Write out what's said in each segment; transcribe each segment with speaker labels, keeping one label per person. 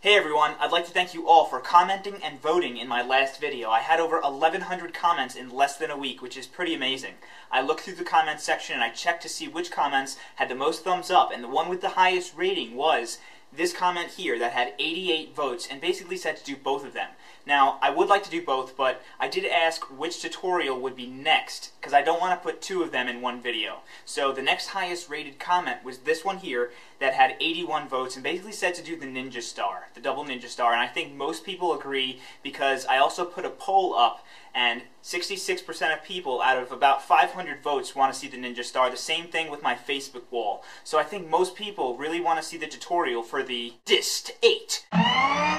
Speaker 1: Hey everyone, I'd like to thank you all for commenting and voting in my last video. I had over 1100 comments in less than a week, which is pretty amazing. I looked through the comments section and I checked to see which comments had the most thumbs up, and the one with the highest rating was this comment here that had 88 votes and basically said to do both of them. Now, I would like to do both, but I did ask which tutorial would be next, because I don't want to put two of them in one video. So the next highest rated comment was this one here that had 81 votes and basically said to do the Ninja Star, the double Ninja Star, and I think most people agree because I also put a poll up and 66% of people out of about 500 votes want to see the Ninja Star. The same thing with my Facebook wall. So I think most people really want to see the tutorial for the Dist 8.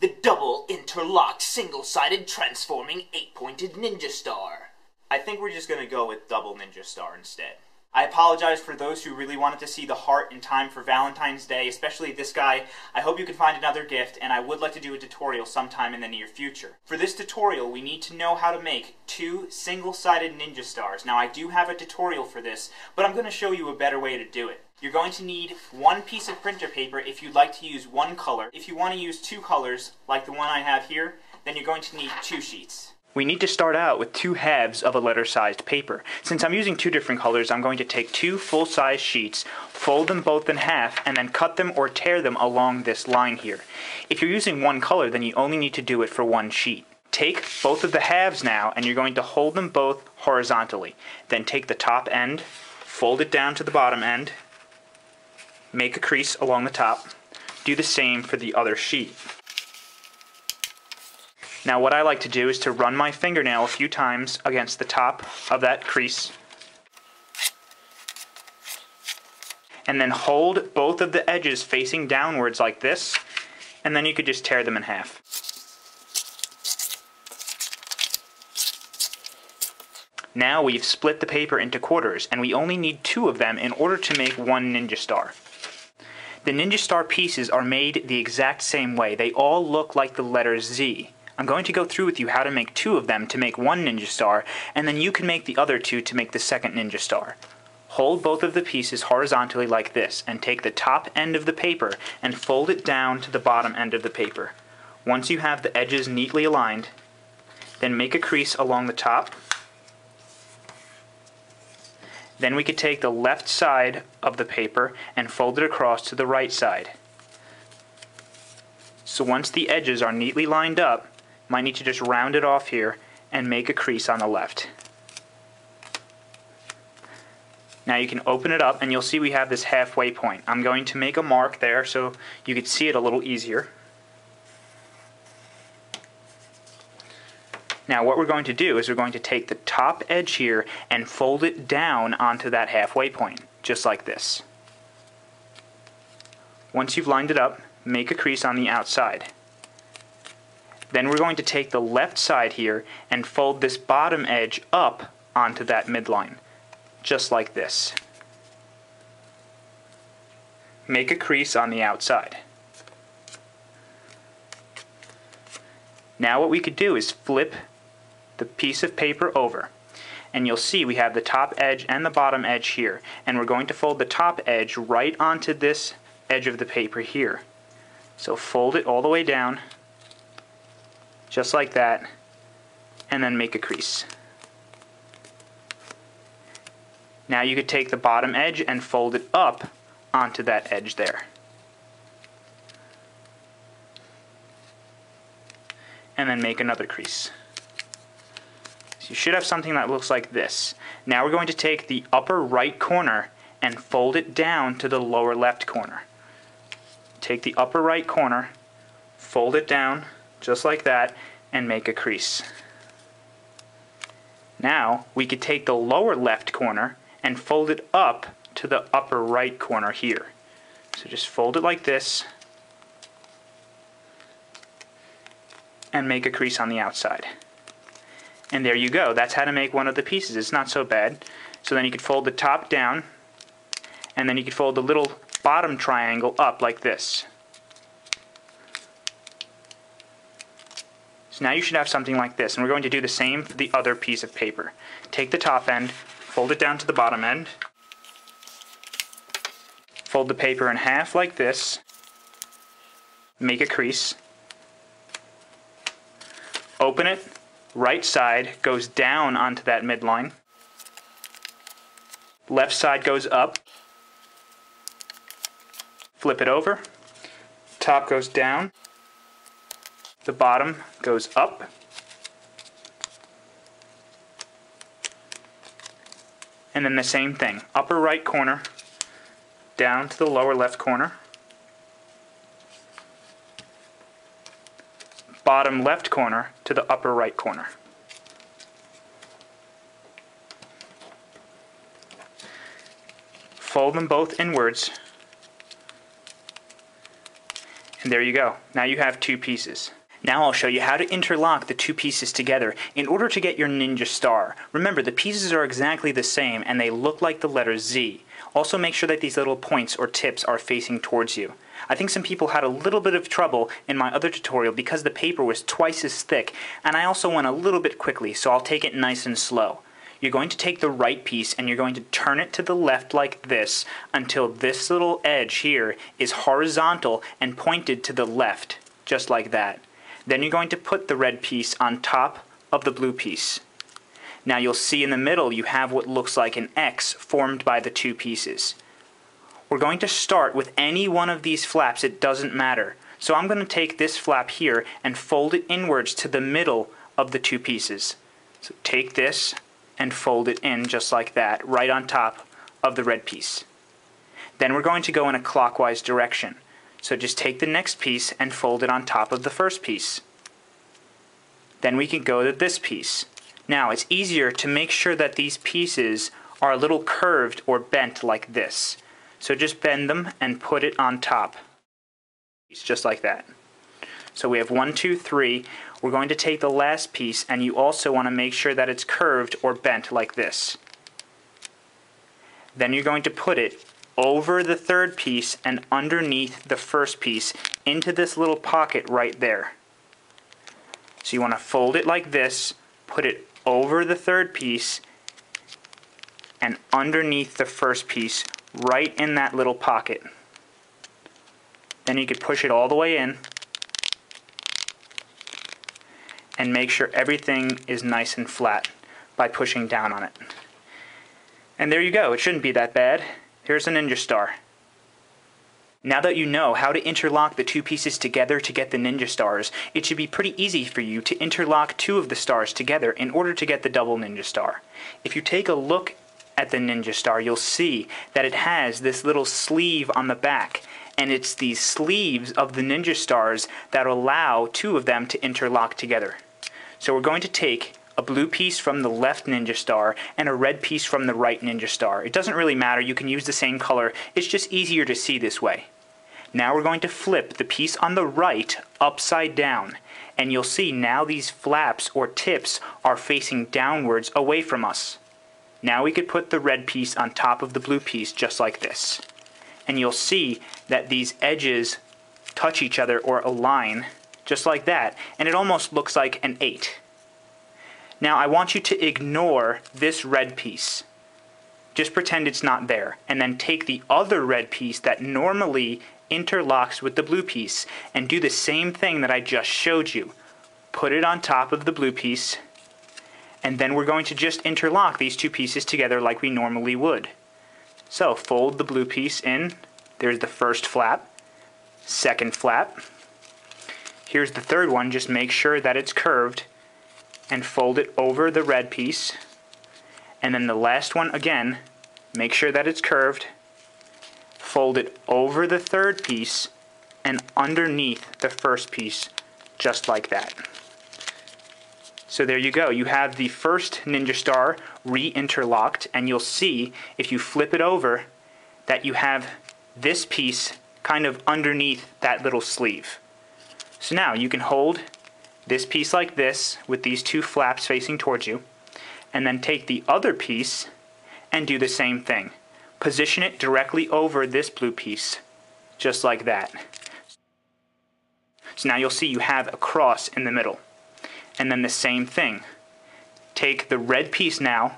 Speaker 1: The double interlocked single-sided transforming eight-pointed Ninja Star. I think we're just going to go with double Ninja Star instead. I apologize for those who really wanted to see the heart in time for Valentine's Day, especially this guy. I hope you can find another gift, and I would like to do a tutorial sometime in the near future. For this tutorial, we need to know how to make two single-sided ninja stars. Now, I do have a tutorial for this, but I'm going to show you a better way to do it. You're going to need one piece of printer paper if you'd like to use one color. If you want to use two colors, like the one I have here, then you're going to need two sheets. We need to start out with two halves of a letter-sized paper. Since I'm using two different colors, I'm going to take two full-size sheets, fold them both in half, and then cut them or tear them along this line here. If you're using one color, then you only need to do it for one sheet. Take both of the halves now, and you're going to hold them both horizontally. Then take the top end, fold it down to the bottom end, make a crease along the top. Do the same for the other sheet. Now what I like to do is to run my fingernail a few times against the top of that crease and then hold both of the edges facing downwards like this and then you could just tear them in half. Now we've split the paper into quarters and we only need two of them in order to make one ninja star. The ninja star pieces are made the exact same way. They all look like the letter Z. I'm going to go through with you how to make two of them to make one ninja star, and then you can make the other two to make the second ninja star. Hold both of the pieces horizontally like this, and take the top end of the paper and fold it down to the bottom end of the paper. Once you have the edges neatly aligned, then make a crease along the top. Then we could take the left side of the paper and fold it across to the right side. So once the edges are neatly lined up, might need to just round it off here and make a crease on the left. Now you can open it up and you'll see we have this halfway point. I'm going to make a mark there so you can see it a little easier. Now what we're going to do is we're going to take the top edge here and fold it down onto that halfway point, just like this. Once you've lined it up, make a crease on the outside. Then we're going to take the left side here and fold this bottom edge up onto that midline, just like this. Make a crease on the outside. Now what we could do is flip the piece of paper over and you'll see we have the top edge and the bottom edge here and we're going to fold the top edge right onto this edge of the paper here. So fold it all the way down just like that, and then make a crease. Now you could take the bottom edge and fold it up onto that edge there. And then make another crease. So you should have something that looks like this. Now we're going to take the upper right corner and fold it down to the lower left corner. Take the upper right corner, fold it down, just like that, and make a crease. Now we could take the lower left corner and fold it up to the upper right corner here. So just fold it like this and make a crease on the outside. And there you go. That's how to make one of the pieces. It's not so bad. So then you could fold the top down and then you could fold the little bottom triangle up like this. So now you should have something like this, and we're going to do the same for the other piece of paper. Take the top end, fold it down to the bottom end, fold the paper in half like this,
Speaker 2: make a crease, open it, right side goes down onto that midline, left side goes up, flip it over, top goes down, the bottom goes up, and then the same thing, upper right corner, down to the lower left corner, bottom left corner to the upper right corner. Fold them both inwards. And there you go. Now you have two pieces. Now I'll show you how to interlock the two pieces together in order to get your ninja star. Remember, the pieces are exactly the same and they look like the letter Z. Also make sure that these little points or tips are facing towards you. I think some people had a little bit of trouble in my other tutorial because the paper was twice as thick and I also went a little bit quickly so I'll take it nice and slow. You're going to take the right piece and you're going to turn it to the left like this until this little edge here is horizontal and pointed to the left, just like that. Then you're going to put the red piece on top of the blue piece. Now you'll see in the middle you have what looks like an X formed by the two pieces. We're going to start with any one of these flaps, it doesn't matter. So I'm going to take this flap here and fold it inwards to the middle of the two pieces. So take this and fold it in just like that, right on top of the red piece. Then we're going to go in a clockwise direction. So just take the next piece and fold it on top of the first piece. Then we can go to this piece. Now it's easier to make sure that these pieces are a little curved or bent like this. So just bend them and put it on top. It's just like that. So we have one, two, three. We're going to take the last piece and you also want to make sure that it's curved or bent like this. Then you're going to put it over the third piece and underneath the first piece into this little pocket right there. So you want to fold it like this, put it over the third piece and underneath the first piece right in that little pocket. Then you could push it all the way in and make sure everything is nice and flat by pushing down on it. And there you go, it shouldn't be that bad. Here's a ninja star. Now that you know how to interlock the two pieces together to get the ninja stars, it should be pretty easy for you to interlock two of the stars together in order to get the double ninja star. If you take a look at the ninja star, you'll see that it has this little sleeve on the back, and it's these sleeves of the ninja stars that allow two of them to interlock together. So we're going to take a blue piece from the left ninja star, and a red piece from the right ninja star. It doesn't really matter, you can use the same color, it's just easier to see this way. Now we're going to flip the piece on the right upside down, and you'll see now these flaps or tips are facing downwards away from us. Now we could put the red piece on top of the blue piece just like this. And you'll see that these edges touch each other or align just like that, and it almost looks like an 8. Now I want you to ignore this red piece. Just pretend it's not there. And then take the other red piece that normally interlocks with the blue piece and do the same thing that I just showed you. Put it on top of the blue piece and then we're going to just interlock these two pieces together like we normally would. So fold the blue piece in. There's the first flap, second flap. Here's the third one. Just make sure that it's curved and fold it over the red piece. And then the last one again, make sure that it's curved, fold it over the third piece and underneath the first piece, just like that. So there you go. You have the first Ninja Star re-interlocked, and you'll see, if you flip it over, that you have this piece kind of underneath that little sleeve. So now you can hold this piece like this with these two flaps facing towards you and then take the other piece and do the same thing. Position it directly over this blue piece just like that. So now you'll see you have a cross in the middle. And then the same thing. Take the red piece now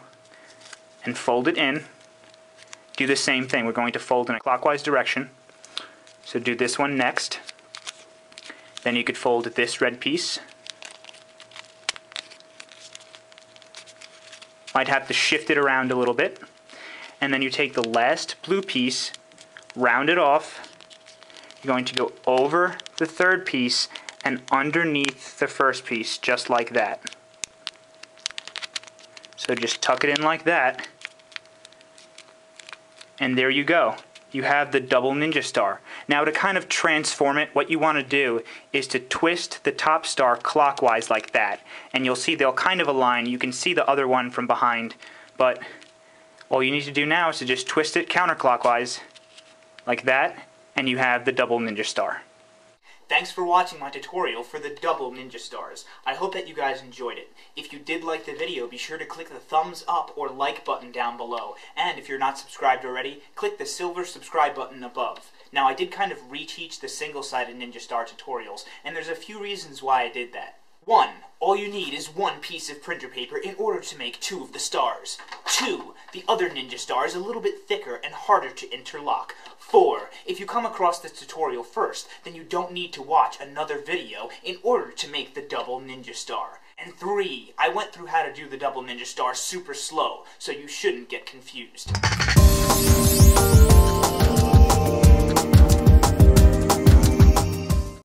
Speaker 2: and fold it in. Do the same thing. We're going to fold in a clockwise direction. So do this one next. Then you could fold this red piece. Might have to shift it around a little bit. And then you take the last blue piece, round it off. You're going to go over the third piece and underneath the first piece, just like that. So just tuck it in like that. And there you go. You have the double ninja star. Now to kind of transform it, what you want to do is to twist the top star clockwise like that. And you'll see they'll kind of align. You can see the other one from behind. But all you need to do now is to just twist it counterclockwise like that. And you have the double ninja star.
Speaker 1: Thanks for watching my tutorial for the double ninja stars. I hope that you guys enjoyed it. If you did like the video, be sure to click the thumbs up or like button down below. And if you're not subscribed already, click the silver subscribe button above. Now I did kind of reteach the single-sided ninja star tutorials, and there's a few reasons why I did that. 1. All you need is one piece of printer paper in order to make two of the stars. 2. The other ninja star is a little bit thicker and harder to interlock. 4. If you come across this tutorial first, then you don't need to watch another video in order to make the double ninja star. And 3. I went through how to do the double ninja star super slow, so you shouldn't get confused.